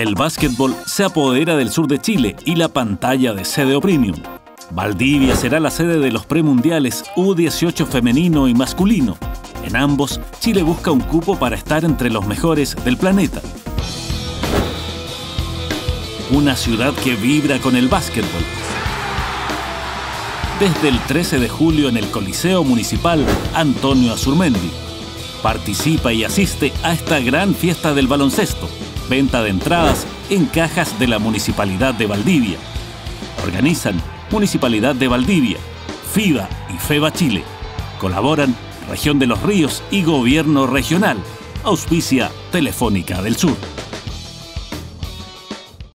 El básquetbol se apodera del sur de Chile y la pantalla de sede Premium. Valdivia será la sede de los premundiales U18 femenino y masculino. En ambos, Chile busca un cupo para estar entre los mejores del planeta. Una ciudad que vibra con el básquetbol. Desde el 13 de julio en el Coliseo Municipal Antonio Azurmendi. Participa y asiste a esta gran fiesta del baloncesto. Venta de entradas en cajas de la Municipalidad de Valdivia. Organizan Municipalidad de Valdivia, FIBA y FEBA Chile. Colaboran Región de los Ríos y Gobierno Regional. Auspicia Telefónica del Sur.